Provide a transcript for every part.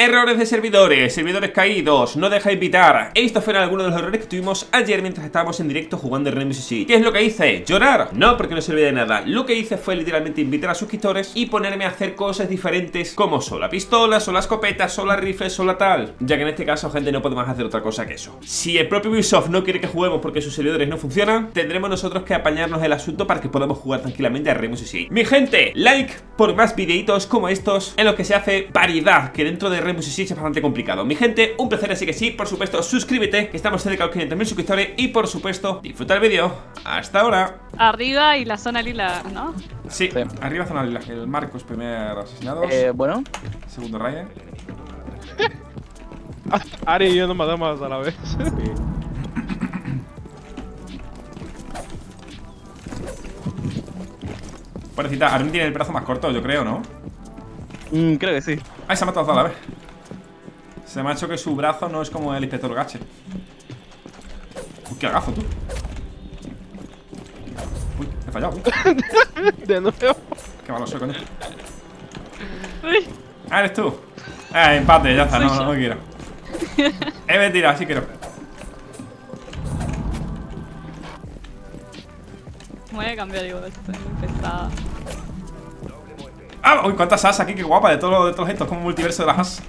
Errores de servidores, servidores caídos, no deja invitar. Estos fueron algunos de los errores que tuvimos ayer mientras estábamos en directo jugando en Rainbow Six. ¿Qué es lo que hice? ¿Llorar? No, porque no servía de nada. Lo que hice fue literalmente invitar a suscriptores y ponerme a hacer cosas diferentes como sola pistola, sola escopeta, sola rifle, sola tal. Ya que en este caso, gente, no podemos hacer otra cosa que eso. Si el propio Ubisoft no quiere que juguemos porque sus servidores no funcionan, tendremos nosotros que apañarnos el asunto para que podamos jugar tranquilamente a Rainbow Six. Mi gente, like por más videitos como estos en los que se hace variedad, que dentro de Rainbow Six es bastante complicado. Mi gente, un placer, así que sí, por supuesto, suscríbete, que estamos cerca de los 500.000 suscriptores y por supuesto, disfruta el vídeo. Hasta ahora. Arriba y la zona lila, ¿no? Sí, arriba zona lila. El Marcos, primer asesinado. Eh, bueno. Segundo Ryan. Ari y yo nos matamos a la vez. Pobrecita, Armin tiene el brazo más corto, yo creo, ¿no? Mm, creo que sí. Ay, se ha matado a la vez. Se me ha hecho que su brazo no es como el inspector Gache. Uy, qué agazo, tú. Uy, he fallado. De nuevo. Qué malo soy, coño. Uy, Ah, eres tú. Eh, empate, ya está, no, no, no quiero. He mentira, sí quiero. voy a cambiar, digo, estoy muy pesada. ¡Ah! Uy, cuántas as aquí, qué guapa, de, todo, de todos estos, como multiverso de las as.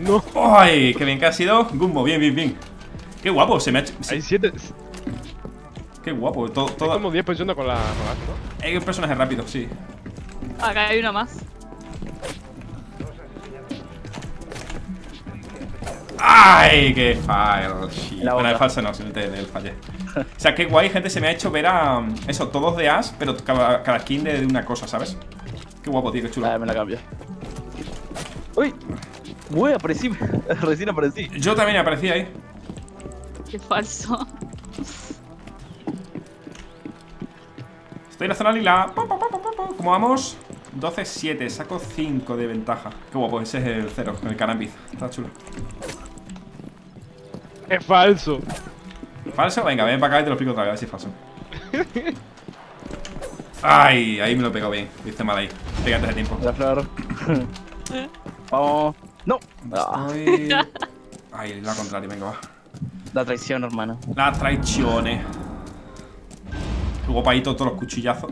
No. ¡Ay! Qué bien que ha sido. Gumbo, bien, bien, bien. Qué guapo, se me ha hecho. Hay siete. qué guapo, todo. Hay todo como 10 personas con la. ¿no? Hay un personaje rápido, sí. Acá hay uno más. ¡Ay! ¡Qué falso! La Bueno, el falso no, simplemente el fallé. O sea, qué guay, gente, se me ha hecho ver a. Eso, todos de as, pero cada, cada skin de, de una cosa, ¿sabes? Qué guapo, tío, qué chulo. Vale, me la cambio. Uy. Uy, aparecí. Recién aparecí. Yo también aparecí ahí. Qué falso. Estoy en la zona lila. ¿Cómo vamos? 12-7, saco 5 de ventaja. Qué guapo, ese es el 0, el carambiz. Está chulo. Es falso. ¿Falso? Venga, ven para acá y te lo explico otra vez, a ver si es falso. Ay, ahí me lo pegó bien. Lo hice mal ahí. Pegué antes de tiempo. La flor. Vamos. No. Ah, Estoy... Ay, la contraria, venga, va. la traición, hermano. La traizione. Qué guapadito todos los cuchillazos.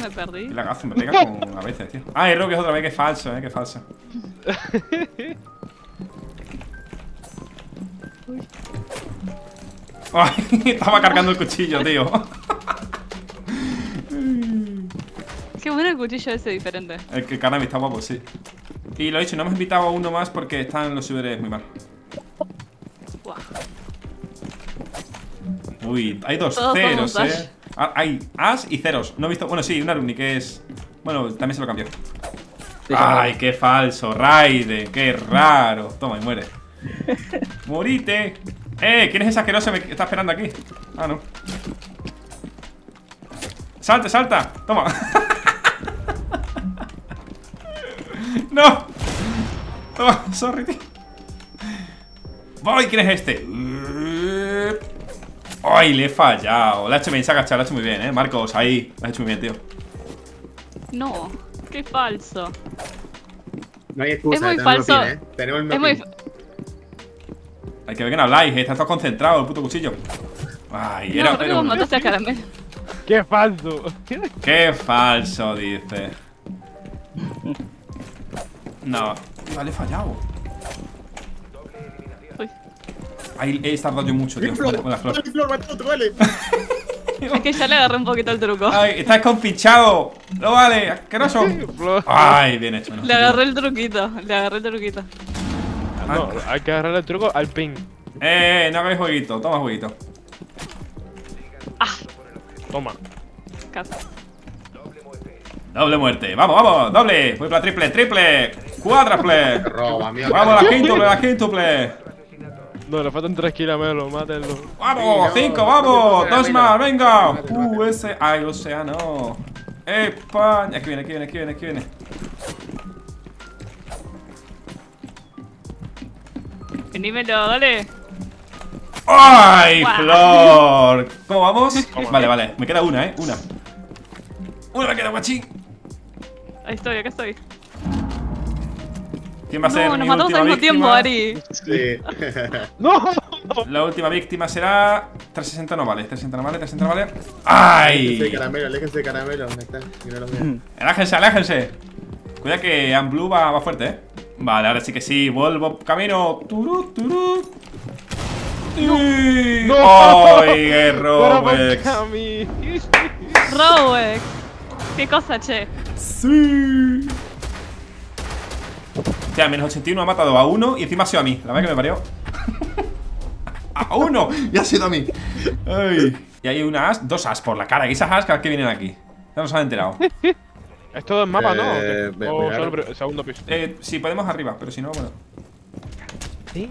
Me perdí. El lagazo me pega con a veces, tío. Ah, error que es otra vez que es falso, eh, que es falso. Ay, estaba cargando el cuchillo, tío. El cuchillo ese diferente. El que cannabis está guapo, sí. Y lo he dicho, no hemos invitado a uno más porque están los servidores muy mal. Uy, hay dos Todos ceros, eh. Ah, hay as y ceros. No he visto. Bueno, sí, una Runi que es. Bueno, también se lo cambió. Sí, Ay, qué falso, Raiden, qué raro. Toma y muere. Morite. Eh, ¿quién es ese asqueroso que me está esperando aquí? Ah, no. Salta, salta. Toma. no. Toma, sorry, tío. Voy, ¿quién es este? Ay, le he fallado. La ha hecho bien, se ha agachado, la ha hecho muy bien, eh. Marcos, ahí. La ha hecho muy bien, tío. No, qué falso. No hay excusa, Es muy tenemos el falso. pin, ¿eh? Tenemos el Es muy. Hay que ver que no habláis, eh. Estás todo concentrado, el puto cuchillo. Ay, No, era, a Caramelo. ¡Qué falso! Qué falso, dice. No. Vale, he fallado. Ahí he tardado yo mucho, tío. Flor, Con la flor. vale, Flor, vale. Es que ya le agarré un poquito el truco. Ay, estás compinchado. No vale, asqueroso. Ay, bien hecho. no. Le agarré el truquito, le agarré el truquito. No, hay que agarrarle el truco al ping. Eh, eh, no hagáis jueguito. Toma jueguito. Toma. Casi. Doble muerte. Vamos, vamos. Doble. Voy para triple, triple. Cuádruple. Vamos, la quíntuple, la quíntuple. No, le faltan 3 kills a Melo, mátenlo. ¡Vamos! Sí, no, ¡Cinco, vamos! no, ¡Dos más! ¡Venga! ¡Uh, ese! ¡Ay, océano! ¡España! Aquí viene, aquí viene, aquí viene, aquí viene. Venímelo, dale. ¡Ay. Flor! ¿Cómo vamos? Vale, vale. Me queda una, ¿eh? Una. Una me queda, guachín. Ahí estoy, acá estoy. ¿Quién va a ser No, nos mi matamos última al mismo tiempo? Ari. Sí. ¡No! La última víctima será 360 no vale, 360 no vale, 360 no vale. Aléjense de ¡Ay! caramelo, aléjense de caramelo. Aléjense, aléjense. Cuidado que Blue va, va fuerte, eh. Vale, ahora sí que sí, vuelvo camino. Turú, turú. ¡No! ¡Ay, qué Pero ¿por Robex! Rowex. Qué cosa, che. Sí. Ya, menos 81 ha matado a uno y encima ha sido a mí. La verdad que me parió. a uno y ha sido a mí. Ay. Y hay una as, dos as por la cara. Y esas as que vienen aquí. Ya nos han enterado. Es todo en mapa, ¿no? ¿O? Eh, o ve- solo el segundo piso. Eh, sí, podemos arriba, pero si no, bueno. Sí.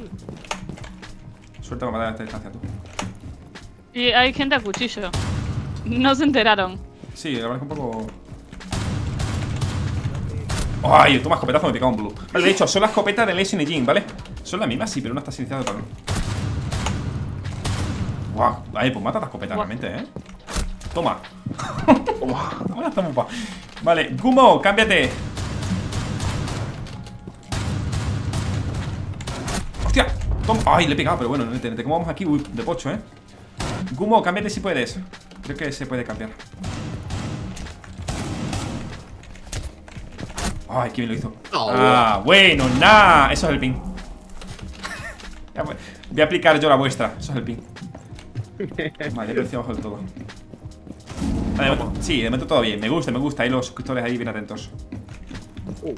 Suerte para matar a esta distancia tú. Y hay gente a cuchillo. No se enteraron. Sí, la verdad es que un poco. ¡Ay! Toma escopetazo, me picaba un blue. Vale, de hecho, son las escopetas de Lazy Jin, ¿vale? Son las mismas, sí, pero una está silenciada mí. ¡Guau! Ay, pues mata la escopeta realmente, ¿eh? Toma. Vale, Gumo, cámbiate. ¡Hostia! ¡Ay, le he pegado! Pero bueno, no te, como vamos aquí, uy, de pocho, ¿eh? Gumo, cámbiate si puedes. Creo que se puede cambiar. Ay, qué bien lo hizo. Oh, ah, bueno, nada. Eso es el pues, Voy a aplicar yo la vuestra. Eso es el ping. Vale, precio abajo del todo. Vale, de momento- sí, de momento todo bien. Me gusta, me gusta. Ahí los suscriptores ahí bien atentos. Uh.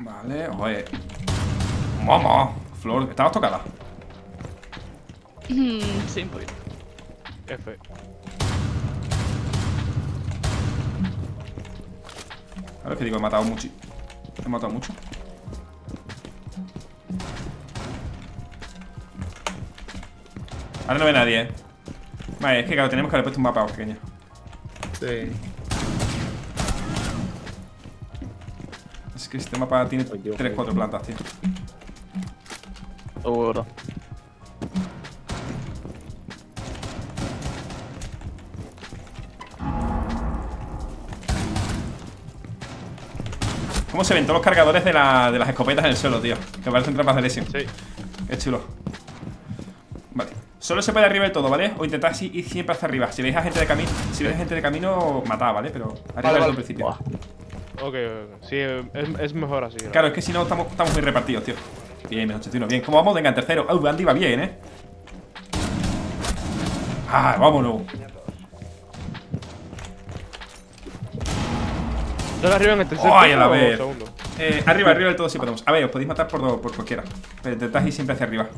Vale, oye. Mamá. Flor, ¿estabas tocada? Mm, sí, un poquito. F. A ver, que digo, he matado mucho. He matado mucho. Ahora no ve nadie, eh. Vale, es que claro, tenemos que haber puesto un mapa pequeño. Sí. Es que este mapa tiene Ay, Dios 3-4 mío. plantas, tío. Seguro. ¿Cómo se ven todos los cargadores de, la- de las escopetas en el suelo, tío? Que parecen trampas de lesión. Sí. Qué chulo. Vale. Solo se puede arriba del todo, ¿vale? O intentad ir siempre hacia arriba. Si veis a gente de camino, si veis gente de camino, matad, ¿vale? Pero arriba Vale, principio. Buah. Ok, ok. Sí, es, es mejor así. Claro, es que si no estamos, estamos muy repartidos, tío. Bien, menos 81. Bien, ¿cómo vamos? Venga, en tercero. Uh, Andy va bien, ¿eh? Ah, vámonos. Dale arriba en el tercer piso la vez. Eh, arriba, arriba del todo sí podemos. A ver, os podéis matar por, por cualquiera. Pero intentad ir siempre hacia arriba.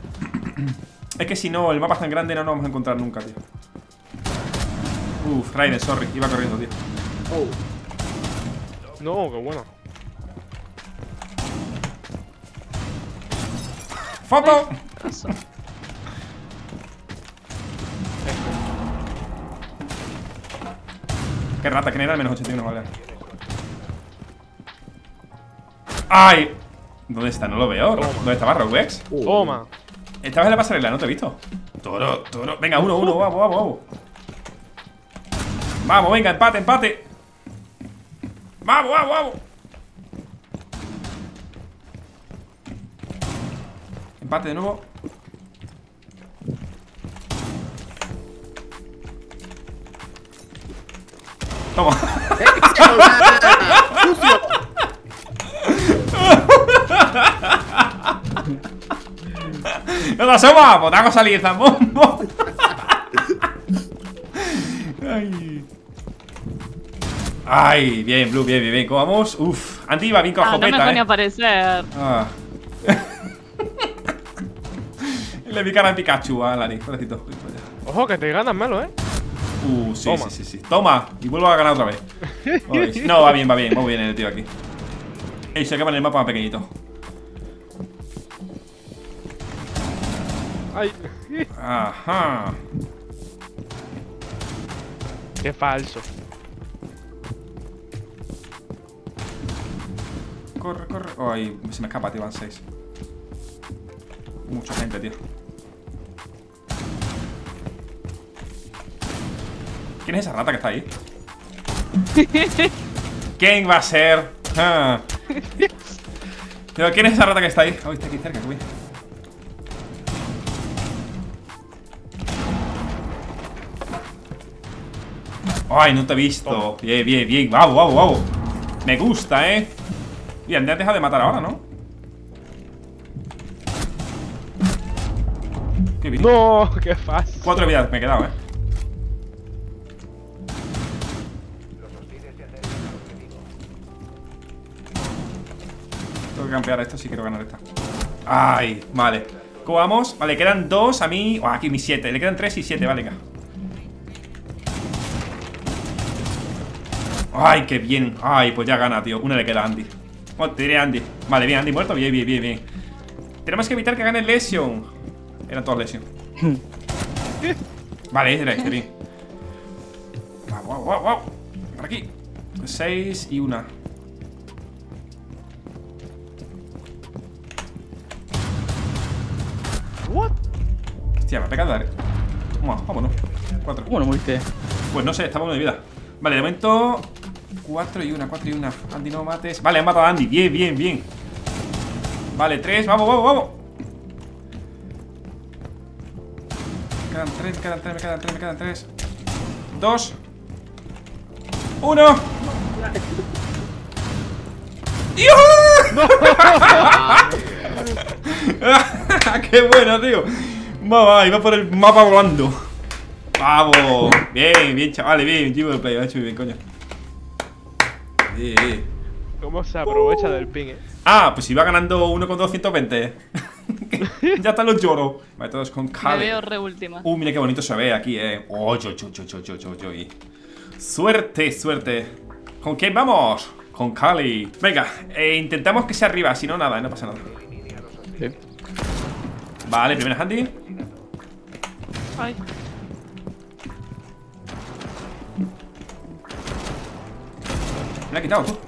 es que si no, el mapa es tan grande, no nos vamos a encontrar nunca, tío. Uf, Raiden, sorry. Iba corriendo, tío. Oh. No, qué bueno. ¡Foto! Qué rata, que era el menos 81, vale. ¡Ay! ¿Dónde está? No lo veo. Toma. ¿Dónde estaba Roguex? Toma. Estabas en la pasarela, no te he visto. Toro, toro. Venga, uno, uno, vamos, vamos, vamos. Vamos, venga, empate, empate. Vamos, vamos, vamos. Empate de nuevo. Toma. ¡No te asomas! ¡Pues te hago salir, zambombo! Ay. Ay, bien, Blue, bien, bien, bien. ¿Cómo vamos? Uf, Andy iba bien con la Ah, no me eh. aparecer. Ah. Le vi cara a Pikachu a Lari, pobrecito. Ojo, que te ganas Melo, ¿eh? Uh, sí, Toma. sí, sí, sí. Toma, y vuelvo a ganar otra vez. No, va bien, va bien, muy bien el tío aquí. Ey, se acaba en el mapa más pequeñito. Ay. Ajá. Qué falso. Corre, corre. Ay, se me escapa, tío, van seis. Mucha gente, tío. ¿Quién es esa rata que está ahí? ¿Quién va a ser? Ah. Pero ¿quién es esa rata que está ahí? Oh, está aquí cerca, uy. Ay, no te he visto. Bien, bien, bien. Vamos, vamos, vamos. Me gusta, eh. Bien, ya deja de matar ahora, ¿no? Qué bien. No, qué fácil. Cuatro vidas me he quedado, eh. Campear esto si quiero ganar esta. Ay, vale. ¿Cómo vamos? Vale, quedan dos a mí. Oh, aquí mis siete. Le quedan tres y siete, vale. venga. Ay, qué bien. Ay, pues ya gana, tío. Una le queda a Andy. Oh, te diré Andy. Vale, bien, Andy muerto. Bien, bien, bien, bien. Tenemos que evitar que gane Lesion. Eran todos Lesion. Vale, era este, bien. Wow, wow, wow, wow. Por aquí. Seis y una. Hostia, me ha pegado dar. Vamos, vámonos. Cuatro. ¿Cómo no moriste? Pues no sé, estamos de vida. Vale, de momento. Cuatro y una, cuatro y una. Andy, no mates. Vale, han matado a Andy. Bien, bien, bien. Vale, tres. Vamos, vamos, vamos. Me quedan tres, me quedan tres, me quedan tres, me quedan tres. Dos. Uno. ¡Dios! ¡Qué bueno, tío! Mamá, iba por el mapa volando. ¡Vamos! Bien, bien, chavales, bien, chivo de play, lo ha hecho muy bien, coño. ¿Cómo se aprovecha del ping, eh? Ah, pues iba ganando uno con 220. ya están los lloros. Vale, todos con Me Kale. veo re última. Uh, mira qué bonito se ve aquí, eh. Oh, yo, yo, yo, yo, yo, yo, Suerte, suerte. ¿Con quién vamos? Con Kali. Venga, eh, intentamos que sea arriba, si no, nada, no pasa nada. Sí. Vale, primera handy. Ay. Me la ha quitado tú.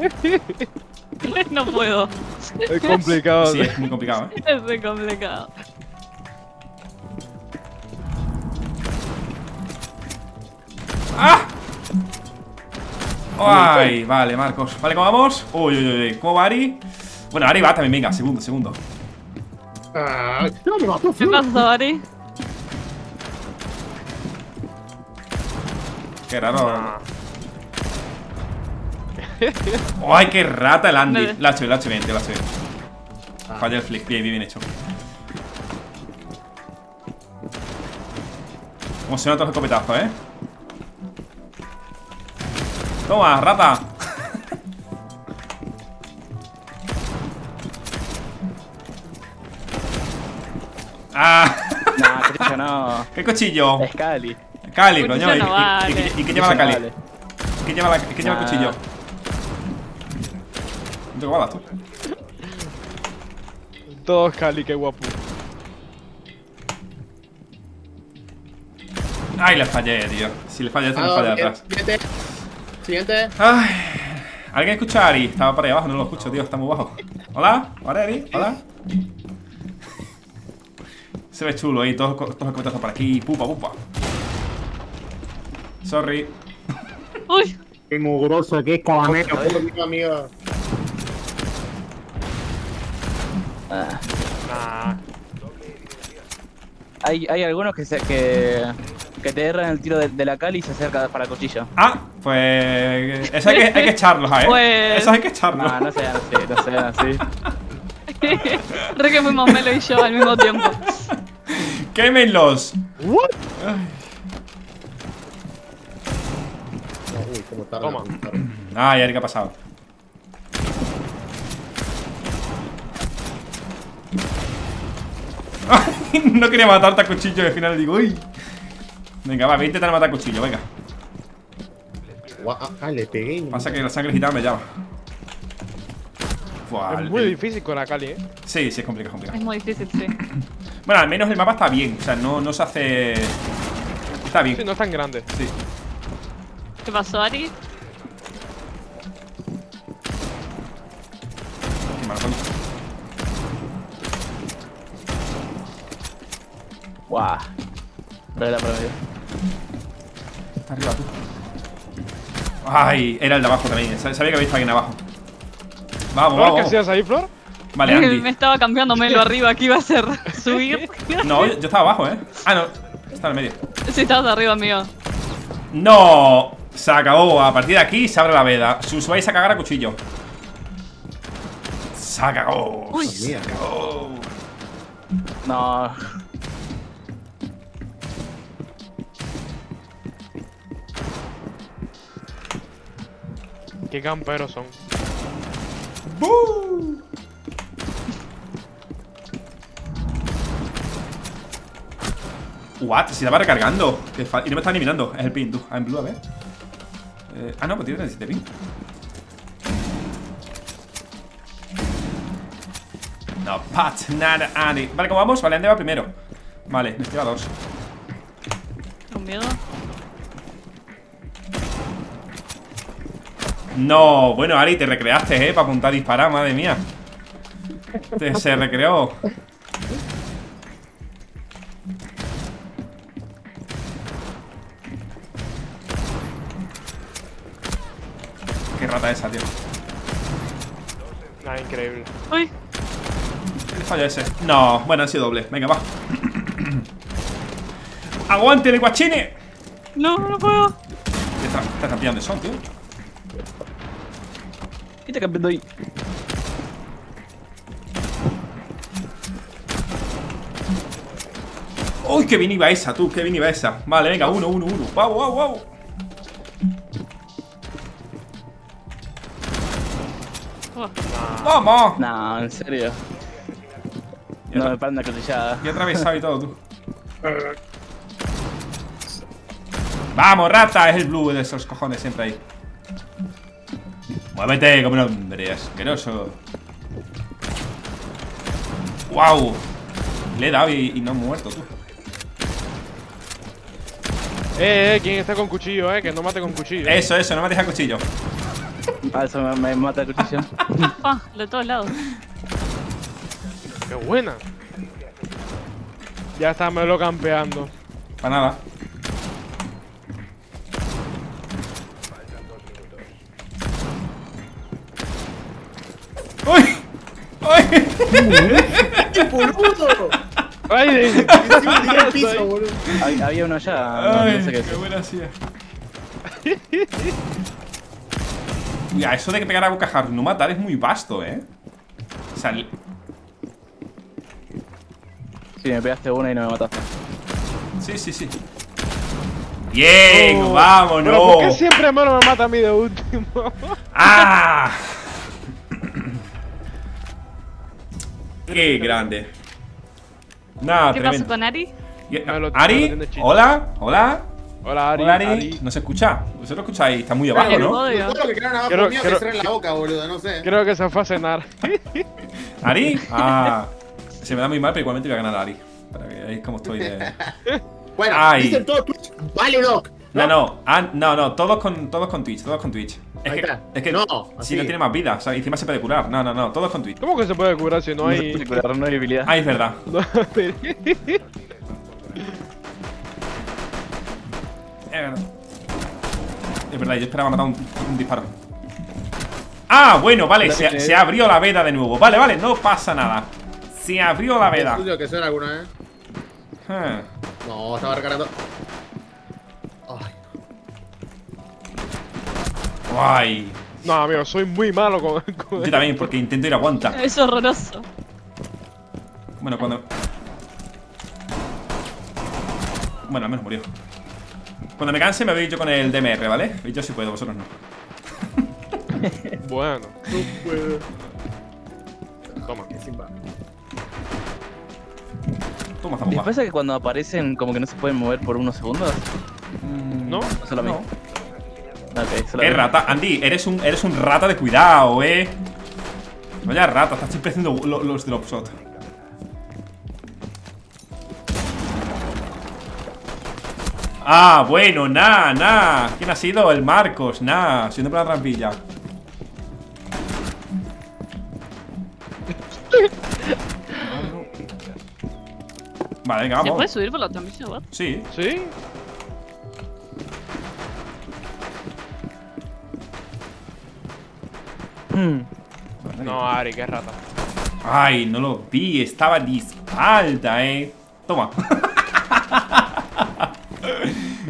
No puedo. Es complicado. Sí, es muy complicado, eh. Es muy complicado. ¡Ah! ¡Ay! Vale, Marcos. Vale, ¿cómo vamos? Uy, uy, uy. ¿Cómo va Ari? Bueno, Ari va también, venga, segundo, segundo. Ah, no me mató. ¿Qué pasó, Ari? Qué raro. ¡Ay, qué rata el Andy! La ha hecho la ha hecho bien, tío, la ha hecho bien. Falla el flick, bien, bien, bien hecho. Como se nota los escopetazos, ¿eh? Toma, rata. ¿Qué cuchillo? Es Cali. Cali, coño. ¿Y, no y- y- vale. y qué lleva la Cali? Vale. ¿Qué lleva, la, qué lleva el cuchillo? ¿No tengo balas tú? Todos Cali, qué guapo. Ay, le fallé, tío. Si le falla este, me Ah, falla atrás. Siguiente. Siguiente. Ay. ¿Alguien escucha a Ari? Estaba por ahí abajo, no lo escucho, tío, está muy bajo. ¿Hola? ¿Hola, Ari? ¿Hola? Se ve chulo ahí, todos, todos los comentarios por aquí. Pupa, pupa. Sorry. Uy, Qué mugroso, qué calamero. Amigo, amigo. Ah, Nah. hay, hay algunos que, se, que, que te erran el tiro de, de la Cali y se acerca para cuchillo. Ah, pues. Eso hay que, hay que echarlos, ¿eh? Pues- Eso hay que echarlos. No, no sean así, no sean así. re que fuimos Melo y yo al mismo tiempo. ¡Quémenlos! What? Uy, cómo tarda. Toma. Ay, Ari, ¿qué ha pasado? no quería matarte a cuchillo y al final digo, uy. Venga, va, voy a intentar matar a cuchillo, venga. Ah, Ah, le pegué. Pasa que la sangre gitana me llama. Buah, Es muy difícil con la Cali, eh. Sí, sí, es complicado, es complicado. Es muy difícil, sí. Bueno, al menos el mapa está bien, o sea, no, no se hace... Está bien, Sí, no es tan grande. sí. ¿Qué pasó, Ari? Qué. Guau. Para medio. Está arriba tú. Ay, era el de abajo también. Sab- Sabía que había visto alguien abajo. Vamos, Flor, ¿qué vamos. hacías ahí, Flor? Vale, Me Andy. estaba cambiando Melo arriba, que iba a hacer subir. No, yo yo estaba abajo, ¿eh? Ah, no. Está en el medio. Sí, estabas arriba mío. ¡No! Se acabó. A partir de aquí se abre la veda. Si os vais a cagar a cuchillo. Se acabó. Uy. Se acabó. No. Qué camperos son. ¡Bú! What? Se estaba recargando. Y no me está ni mirando. Es el pin, tú. Ah, en blue, a ver. Eh, ah, no, pues tiene 37 pin. No pasa nada, Andy. Vale, ¿cómo vamos? Vale, Andy va primero. Vale, me lleva dos. Con miedo. No, bueno, Ari, te recreaste, ¿eh? Para apuntar y disparar, madre mía. Te, se recreó. Rata esa, tío. Nada, increíble. Uy, ¿Qué fallo ese? No, bueno, han sido doble. Venga, va. ¡Aguante el guachine! no, no puedo. ¿Qué está, está campeando de son, tío? ¿Qué está cambiando ahí? ¡Uy, qué bien iba esa, tú! ¡Qué bien iba esa! Vale, venga, uno, uno, uno. ¡Wow, wow, wow! ¡Vamos! No, en serio. Ya No me paran una cotillada. Y atravesado y todo, tú. ¡Vamos, rata! Es el blue de esos cojones siempre ahí. Muévete como un hombre, asqueroso. ¡Wow! Le he dado y, y no he muerto, tú. Eh, eh, ¿quién está con cuchillo, eh? Que no mate con cuchillo. Eso, eso, no me deja cuchillo. Ah, eso me, me mata el cuchillo. ah, de todos lados. Qué buena. Ya está Melo campeando. Para nada. ¡Uy! ¡Uy! ¡Qué boludo! ¡Ay! al piso, boludo. Hab- Había uno allá. No, Ay, no sé qué qué buena hacía. Ya, eso de que pegar a bocajarro y no matar es muy vasto, ¿eh? O sea, el- Sí, me pegaste una y no me mataste. sí, sí, sí. Bien, Oh, vamos, Pero ¿por qué siempre Melo me mata a mí de último? ¡Ah! Qué grande. Nada, ¿Qué pasó tremendo. con Ari? Ari, hola, hola. Hola, Ari. Hola, Ari. Ari. ¿No se escucha? ¿Vosotros lo escucháis? Está muy Pero- ¿no? Todo lo que abajo mío en la boca, boludo, no sé. Creo que se fue a cenar. ¿Ari? Ah, se me da muy mal, pero igualmente voy a ganar a Ari. Para que veáis cómo estoy de. Bueno, Ay. dicen todo Twitch. Vale, Doc. No, no, ah, no, no, todos con, todos con Twitch, todos con Twitch. Es Ahí que, está. es que No, si así. no tiene más vida, o sea, encima se puede curar. No, no, no, todos con Twitch. ¿Cómo que se puede curar si no No se hay. puede curar, no hay habilidad. Ah, es verdad. verdad. Es verdad, yo esperaba matar un, un disparo. Ah, bueno, vale, se, se abrió la veda de nuevo. Vale, vale, no pasa nada. Se abrió la veda. Estudio que suena alguna vez. Ah. No, estaba recargando. Ay, Guay. No, amigo, soy muy malo con. con Yo también, porque intento ir a aguanta. Es horroroso. Bueno, cuando. Bueno, al menos murió. Cuando me canse me voy yo con el DMR, ¿vale? Yo sí puedo, vosotros no. Bueno, no puedo. toma. Toma, ¿Les pasa que cuando aparecen como que no se pueden mover por unos segundos? ¿No? No solo a mí. No. Ok, solo a Qué mí. rata. Andy, eres un, eres un rata de cuidado, eh. Vaya rata, estás siempre haciendo lo- los drop shot. Ah, bueno, nah, nah. ¿Quién ha sido? El Marcos, nah. Siendo por la trampilla. Vale, venga, ¿Se vamos. puede subir por la autopista, what? Sí. ¿Sí? Hmm. No, Ari, qué rata. Ay, no lo vi. Estaba de espalda, eh. Toma.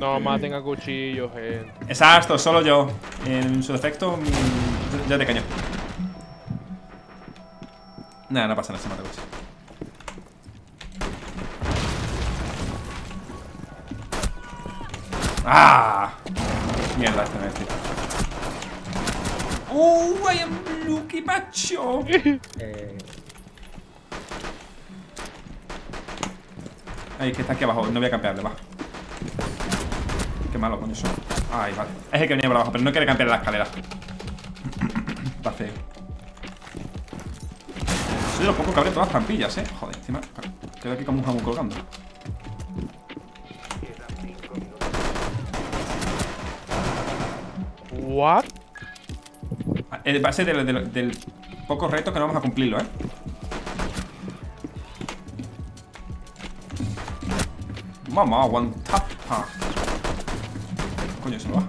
No maten a cuchillo, gente. Exacto, solo yo. En su defecto, mm, ya te caño. Nada, no pasa nada, se mata coche. ¡Ah! Mierda, este no es. ¡Oh, I am Lucky macho! Eh, Ay, que está aquí abajo, no voy a campearle, va. Malo con eso. Ay, vale. Es el que venía por abajo, pero no quiere cambiar la escalera. Está feo. Soy de los pocos que abre todas las trampillas, eh. Joder, encima. Quedo aquí como un jamón colgando. ¿What? Ah, eh, Va a ser del, del, del poco reto que no vamos a cumplirlo, eh. Mamá, aguanta. Ah. Coño, se me va.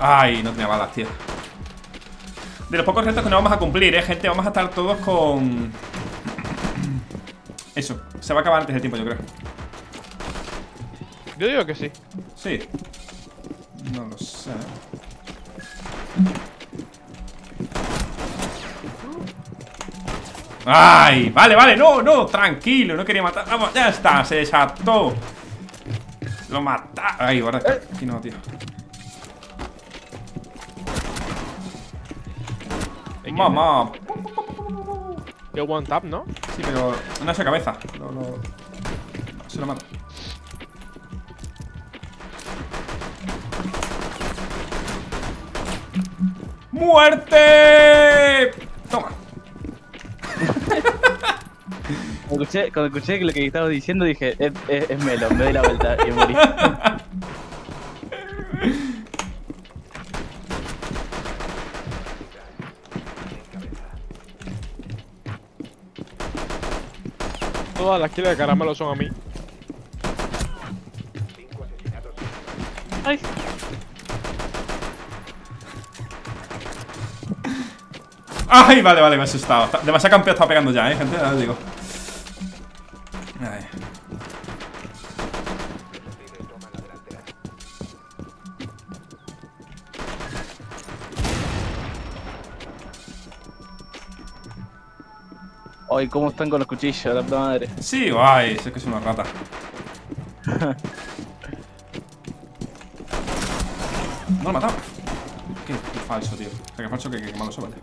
Ay, no tenía balas, tío. De los pocos retos que no vamos a cumplir, eh, gente. Vamos a estar todos con. Eso. Se va a acabar antes del tiempo, yo creo. Yo digo que sí. Sí. No lo sé. ¡Ay! Vale, vale, no, no, tranquilo, no quería matar. Vamos, ya está, se desató. Lo mata. Ay, guarda. Aquí no, tío. Mamá. Yo one tap, ¿no? Sí, pero no es cabeza. Lo, lo- no, se lo mato. ¡Muerte! Cuando escuché, cuando escuché lo que estaba diciendo dije, es, es, es Melo, me doy la vuelta y morí. Todas las kills de caramelo son a mí. Ay, Ay, vale, vale, me he asustado. Demasiado campeón está pegando ya, eh, gente. Ya os digo. Ay, cómo están con los cuchillos, la puta madre. Sí, guay, sé que es una rata. No lo he matado. Qué, qué falso, tío. O sea, qué falso que, que, que malo se vale.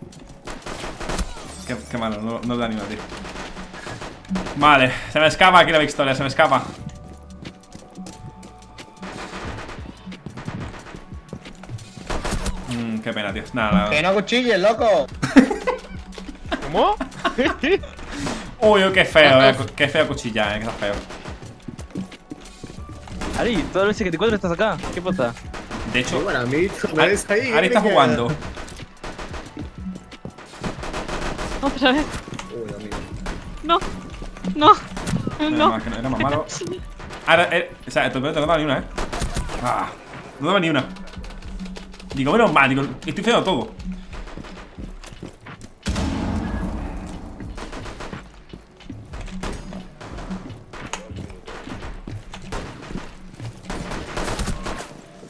Qué, qué malo, no, no le da ni una, tío. Vale, se me escapa aquí la victoria, se me escapa. Mmm, qué pena, tío. Nada, nada. que no cuchilles, loco. ¿Cómo? Uy, uy, qué feo, eh. Qué feo cuchillar, eh. Que está feo. Ari, todas las veces que te encuentro estás acá. ¿Qué pasa? De hecho, bueno, a mí me Ari, ahí. Ari está jugando. otra vez. Uy, amigo. No, no, Era no. más, que no- era más malo. Ahora, eh, o sea, te no daba ni una, eh. Ah, no daba ni una. Digo, menos mal, digo, estoy feo todo.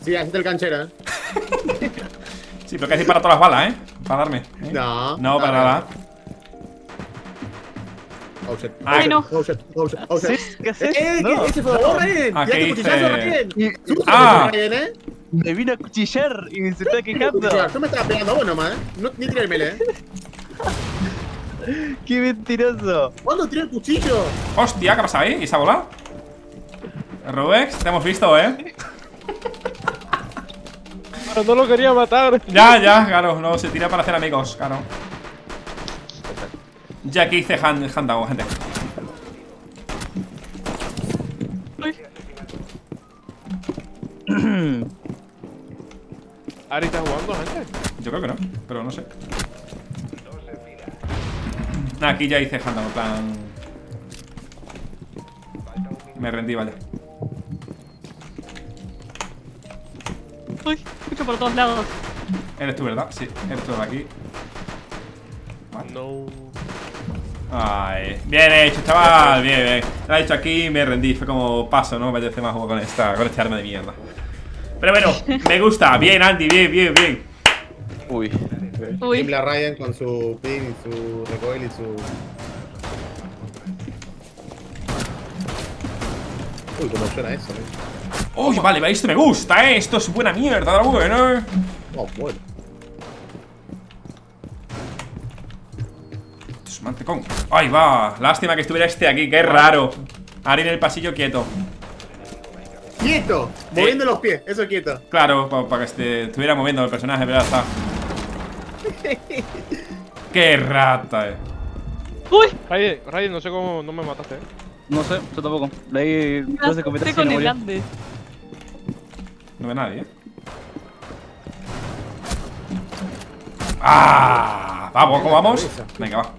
Sí, hazte el canchero, eh. Sí, pero que decir para todas las balas, eh. Para darme. ¿eh? No. No, para nada. Oh shit. Ay, Oh, shit. no. Oh shit. Oh shit. Oh shit. ¿Sí? ¿Qué haces? ¡Eh! No. ¿Qué? ¡Ese fue Ryan! Ah, ¡Ya ¿qué te cuchillazo? Ryan! Susto, Ah. Ryan, ¿eh? Me vino a cuchillar y se está quejando. Yo me estaba pegando a vos nomás, ¿eh? No, ni tiré el melee, ¿eh? ¡Qué mentiroso! ¿Cuándo tiré el cuchillo? Hostia, ¿qué ha pasado ahí? ¿Y esa bola? Rubex, te hemos visto, eh. Pero no lo quería matar. Ya, ya, claro, no, se tira para hacer amigos, claro. Ya aquí hice hand, handout, gente. Ari está jugando, gente. Yo creo que no, pero no sé. Nah, aquí ya hice handle, en plan. Me rendí, vaya. Uy, escucho por todos lados. Eres tú, ¿verdad? Sí, eres tú de aquí. No. Ay, bien hecho, chaval, bien, bien. Lo ha dicho aquí y me rendí. Fue como paso, ¿no? Me apetece más juego con esta, con este arma de mierda. Pero bueno, me gusta. Bien, Andy, bien, bien, bien. Uy. Uy. Team la Ryan con su ping y su recoil y su. Uy, cómo suena eso, ¿no? Uy, vale, esto me gusta, ¿eh? Esto es buena mierda, lo bueno, ¿eh? Oh, bueno. Esto es mantecón. Ahí va. Lástima que estuviera este aquí, qué raro. Ari en el pasillo quieto. ¡Quieto! Moviendo los pies, eso es quieto. Claro, para que este- estuviera moviendo el personaje, pero ya está. Qué rata, eh. Uy, Raiden, Raiden, no sé cómo no me mataste, eh. No sé, yo tampoco. Leí me dos de y con el. No ve nadie, eh. ¡Ah! Vamos, ¿cómo vamos? Venga, va.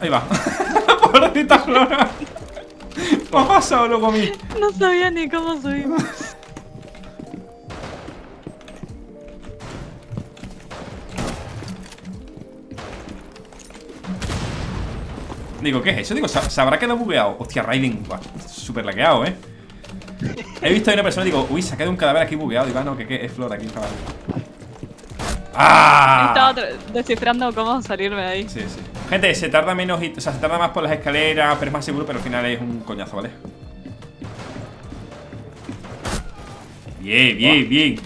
Ahí va. Pobrecita Flora. Me ha pasado luego a mí. No sabía ni cómo subimos. Digo, ¿qué es eso? Digo, ¿se, habrá quedado bugueado? Hostia, Raiden. Súper laqueado, ¿eh? He visto a una persona y digo, uy, se ha quedado un cadáver aquí bugueado. Digo, ah, no, que es Flora aquí, chaval. ¡Ah! Estaba descifrando cómo salirme de ahí. Sí, sí. Gente, se tarda menos, y- o sea, se tarda más por las escaleras, pero es más seguro, pero al final es un coñazo, ¿vale? Bien, bien, bien.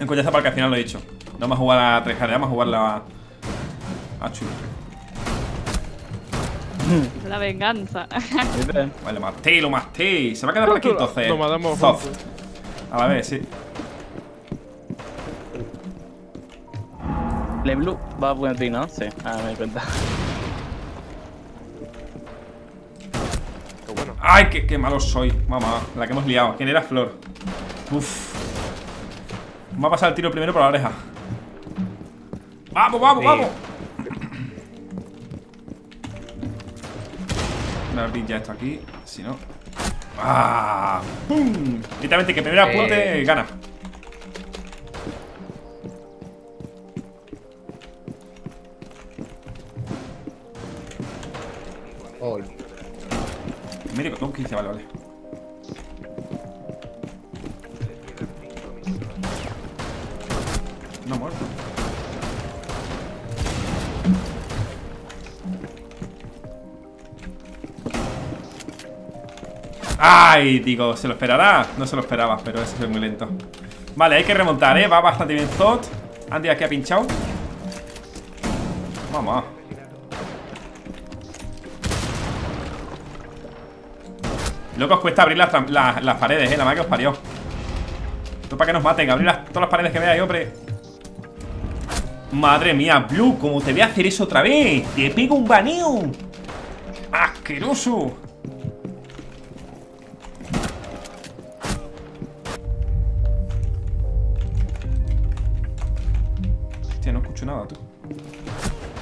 Un coñazo para que al final lo he dicho. No vamos a jugar a 3 vamos a jugar la. a chulo. La venganza. Vale, lo maté, lo maté. Se va a quedar por aquí entonces. Lo matamos juntos. A la vez, sí. Le Blue va a poner ¿no? Sí, ah, me di cuenta. Qué bueno. Ay, qué, qué malo soy, mamá. La que hemos liado. ¿Quién era Flor? Uf. Me ha pasado el tiro primero por la oreja. ¡Vamos, vamos, Sí. vamos! Voy a abrir ya esto aquí. Si no. ¡Ah! ¡Pum! Literalmente, que primero apunte Eh. gana. Medio con 15, vale, vale. Ay, digo, ¿se lo esperará? No se lo esperaba, pero ese es muy lento. Vale, hay que remontar, ¿eh? Va bastante bien Zot. Andy aquí ha pinchado. Vamos. Loco, os cuesta abrir las, paredes, eh, la madre que os parió. Esto para que nos maten, abrir todas las paredes que veáis, hombre. Madre mía, Blue, ¿cómo te voy a hacer eso otra vez? Te pego un baneo. Asqueroso.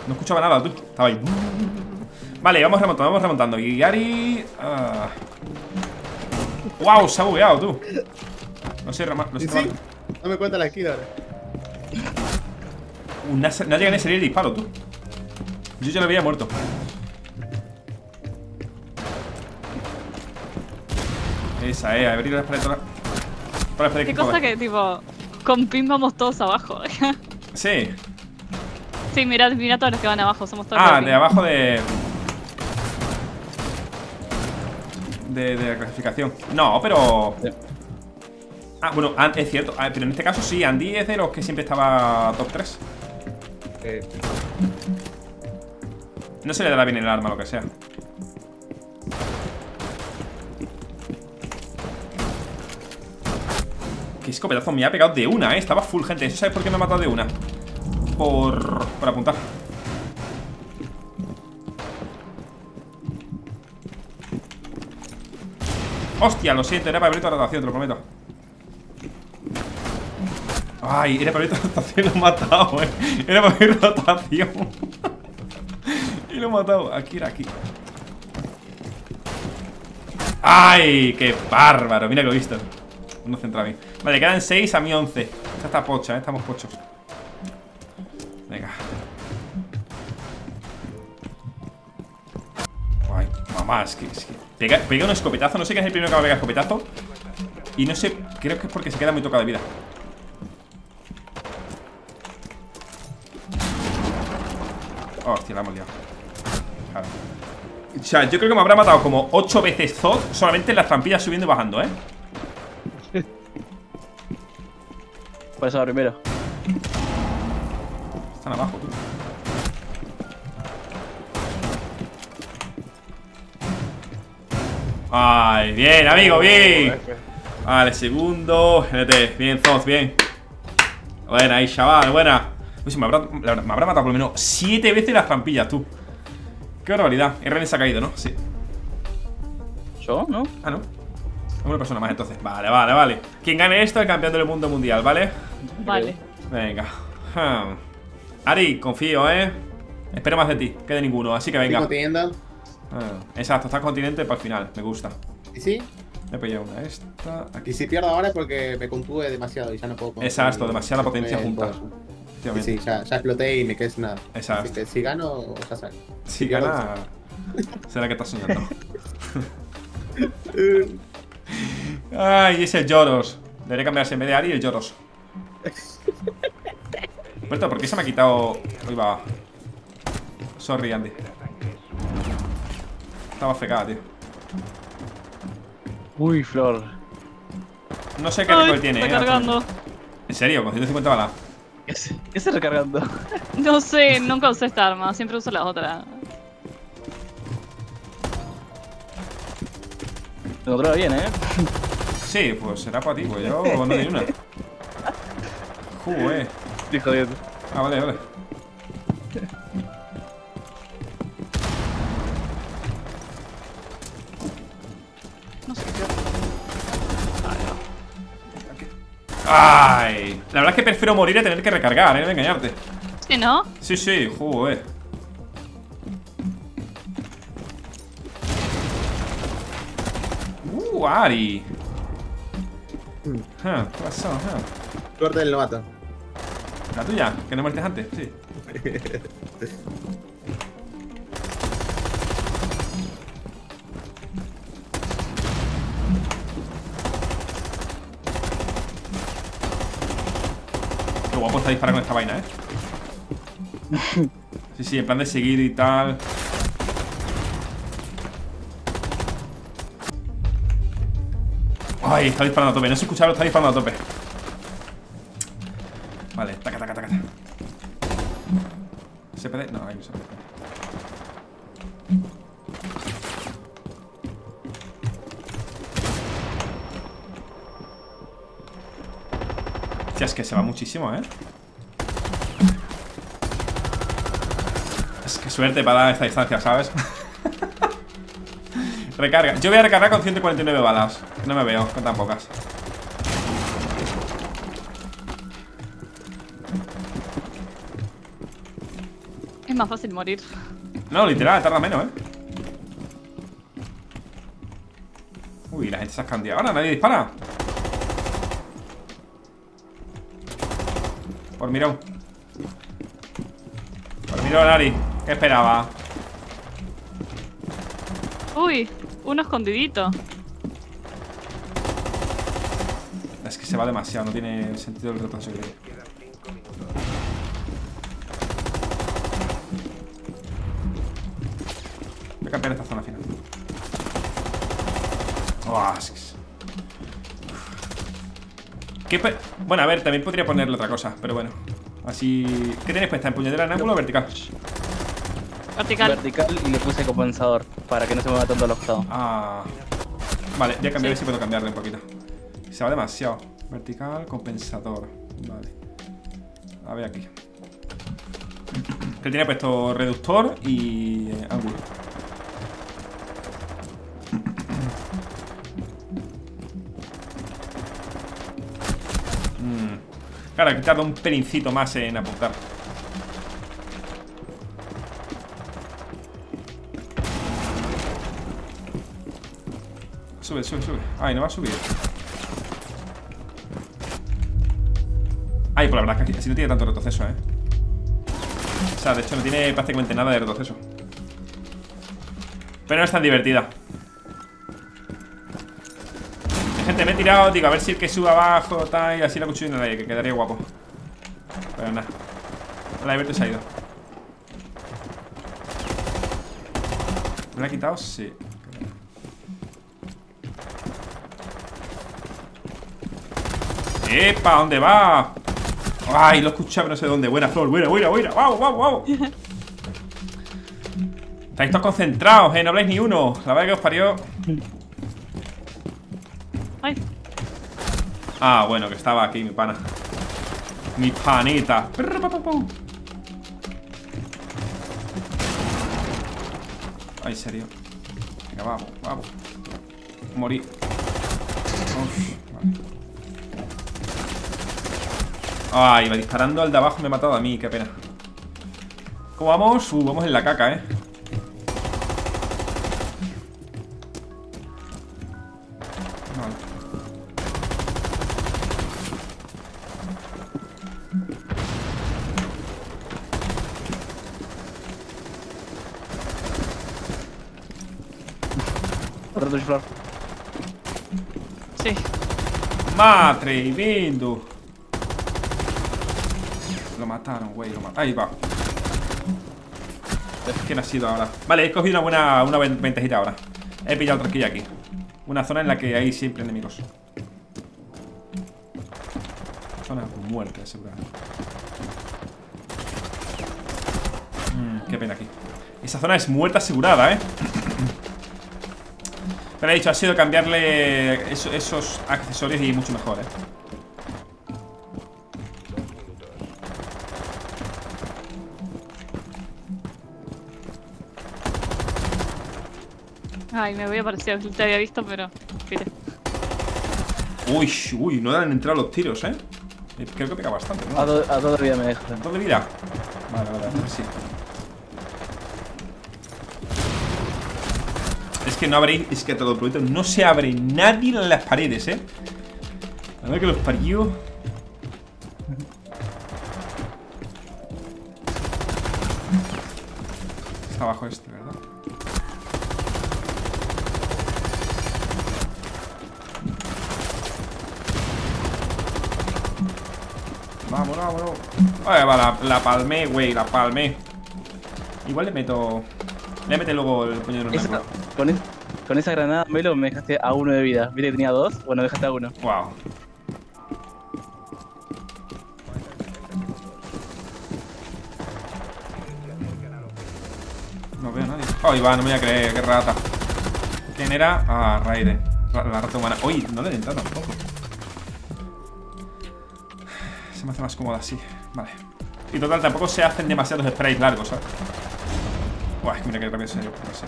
No escuchaba nada, tú. Estaba ahí. Vale, vamos remontando, vamos remontando. Y Gary. ah. ¡Wow! Se ha bugueado, tú. No sé, Rama. No ¿Y sé, sí? Dame cuenta la esquina ahora. Uh, No, llega ni a salir el disparo, tú. Yo ya lo había muerto. Esa, eh, abrir las paredes Qué que cosa pueda. que, tipo, con pin vamos todos abajo. Sí. Sí, mira, mira todos los que van abajo, somos todos Ah, de abajo de. De, de la clasificación. No, pero. Sí. Ah, bueno, es cierto. Ah, pero en este caso sí, Andy es de los que siempre estaba top 3. Eh, No se le dará bien el arma, lo que sea. Qué escopetazo me ha pegado de una, eh. Estaba full, gente. ¿Eso sabes por qué me ha matado de una? Por. por apuntar. Hostia, lo siento, era para abrir toda la rotación, te lo prometo. Ay, era para mi rotación y lo he matado, eh. Era para mi rotación. y lo he matado. Aquí era aquí. ¡Ay! ¡Qué bárbaro! Mira que lo he visto. Uno centra mí. Vale, quedan 6 a mí 11. Esta está pocha, ¿eh? Estamos pochos. Mamá, es que, es que pega, pega un escopetazo. No sé qué es el primero que va a pegar escopetazo. Y no sé, creo que es porque se queda muy tocado de vida. Hostia, la hemos liado. Claro. O sea, yo creo que me habrá matado como 8 veces Zod solamente en las trampillas subiendo y bajando, ¿eh? Por eso primero. Están abajo, tú. Ay, bien, amigo, bien. Vale, segundo. GT, bien, Zoz, bien. Buena ahí, chaval, buena. Uy, me, habrá, me habrá matado por lo menos 7 veces las trampillas, tú. Qué barbaridad. RN se ha caído, ¿no? Sí. ¿Yo? ¿No? Ah, no. Una persona más entonces. Vale, vale, vale. Quien gane esto es el campeón del mundo mundial, ¿vale? Vale. Venga. Hmm. Ari, confío, ¿eh? Espero más de ti que de ninguno, así que venga. Tengo tienda. Ah, exacto, está continente para el final. Me gusta. ¿Y sí? Me he pillado una esta. Aquí. Y si pierdo ahora es porque me contuve demasiado y ya no puedo. Exacto, demasiada potencia junta. Sí, sí, ya, ya exploté y me quedé sin nada. Exacto. Así que si gano, ya sabes. Si pierdo, gana. Será que estás soñando. Ay, ese Lloros. Debería cambiarse en vez de Ari el Lloros. Puerto, ¿por qué se me ha quitado.? Uy, va. Sorry, Andy. Estaba fecada, tío. Uy, Flor. No sé qué recoil tiene, está eh. cargando. En serio, con 150 balas. ¿Qué se, qué recargando? No sé, nunca usé esta arma, siempre uso la otra. Lo encontraba bien, ¿eh? Sí, pues será para ti, pues yo no doy una. Joder. Estoy jodiendo. Ah, vale, vale. Ay, la verdad es que prefiero morir a tener que recargar, eh, no voy a engañarte. Sí, ¿no? Sí, sí, joder. Uh, Ari. Ah, ¿Qué pasó? Ah. Suerte del novato. La tuya, que no muertes antes, sí. Está disparar con esta vaina, eh. Sí, sí, en plan de seguir y tal. Ay, está disparando a tope. No se escucha, pero está disparando a tope. Vale, taca, taca, taca. ¿SPD? No, hay un SPD. Hostia, que se va muchísimo, ¿eh? Es que suerte para dar esta distancia, ¿sabes? Recarga. Yo voy a recargar con 149 balas. No me veo con tan pocas. Es más fácil morir. No, literal, tarda menos, ¿eh? Uy, la gente se ha escandeado. Ahora nadie dispara. Por mirón. Por mirón, Ari. ¿Qué esperaba? Uy, uno escondidito. Es que se va demasiado, no tiene sentido el retraso que. Voy a cambiar esta zona final. Oh, es que ¿Qué pe- bueno, a ver, también podría ponerle otra cosa, pero bueno. Así. ¿Qué tienes puesta? ¿Empuñadera en ángulo o vertical? Vertical. Vertical y le puse compensador para que no se mueva tanto al octavo. Ah. Vale, voy a cambiar Sí. si puedo cambiarle un poquito. Se va demasiado. Vertical, compensador. Vale. A ver aquí. Que tiene puesto reductor y eh, ángulo. Claro, que tarda un pelincito más en apuntar. Sube, sube, sube. Ay, no va a subir. Ay, pues la verdad es que así no tiene tanto retroceso, ¿eh? O sea, de hecho no tiene prácticamente nada de retroceso. Pero no es tan divertida. Gente, me he tirado, digo, a ver si el que sube abajo, tal, y así la cuchilla en el aire, que quedaría guapo. Pero nada. La divertido se ha ido. ¿Me la ha quitado? Sí. ¡Epa! ¿Dónde va? Ay, lo he escuchado, no sé dónde. Buena, Flor, buena, buena, buena. ¡Wow, wow, wow! Estáis todos concentrados, eh. No habláis ni uno. La verdad que os parió. Ah, bueno, que estaba aquí mi pana. Mi panita. Ay, serio. Venga, vamos, vamos. Morí. Uf, vale. Ay, va disparando al de abajo me ha matado a mí, qué pena. ¿Cómo vamos? Uh, vamos en la caca, eh. Ma, tremendo. Lo mataron, güey, lo mataron. Ahí va. ¿Quién ha sido ahora? Vale, he cogido una buena una ven- ventajita ahora. He pillado tranquilla aquí. Una zona en la que hay siempre enemigos. Zona de muerte, seguramente. Mm, qué pena aquí. Esa zona es muerte asegurada, ¿eh? Pero he dicho, ha sido cambiarle eso- esos accesorios y mucho mejor, ¿eh? Ay, me había parecido que te había visto, pero. Uy, uy, no han entrado los tiros, ¿eh? Eh, Creo que pega bastante, A, ¿no? do, a dos de vida me dejas. ¿Dos de vida? Vale, vale, a ver si. Es que no abréis, es que todo el proyecto no se abre nadie en las paredes, ¿eh? A ver que los parió. Está abajo este, ¿verdad? Vamos, vámonos. Vale, va, la, la palmé, güey, la palmé. Igual le meto. Le mete luego el puño ángulo. Con, es- con esa granada, Melo, me dejaste a uno de vida. Viste que tenía dos, bueno, dejaste a uno. Wow. No veo a nadie. Ay, va, no me voy a creer, qué rata. ¿Quién era? Ah, Raiden. La, la rata humana. Uy, no le he entrado tampoco. Se me hace más cómoda así. Vale. Y total, tampoco se hacen demasiados sprays largos, ¿sabes? Buah, mira que rápido se no sé.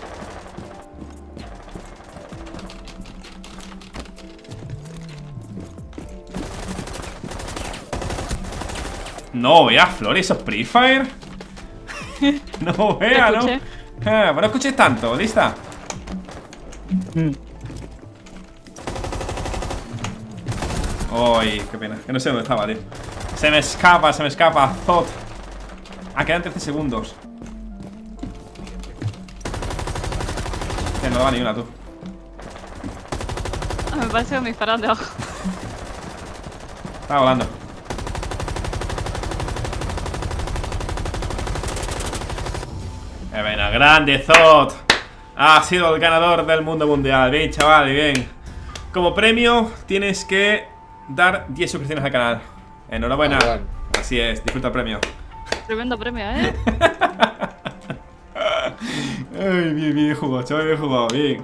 No vea, Flor, eso es Free Fire. no vea, ¿no? escuché. Ah, pero no escuches tanto, ¿lista? Mm. Uy, qué pena, que no sé dónde estaba, tío. Se me escapa, se me escapa. Zot. Ah, quedan 13 segundos. Que no daba ni una, tú. Ah, me parece que me dispararon de abajo. Estaba volando. ¡Qué pena! ¡Grande, Zot! Ha sido el ganador del mundo mundial. Bien, chaval, bien. Como premio, tienes que dar 10 suscripciones al canal. Enhorabuena. Ah. Así es, disfruta el premio. Tremendo premio, ¿eh? Ay, bien, bien jugado, chaval, bien jugado, bien.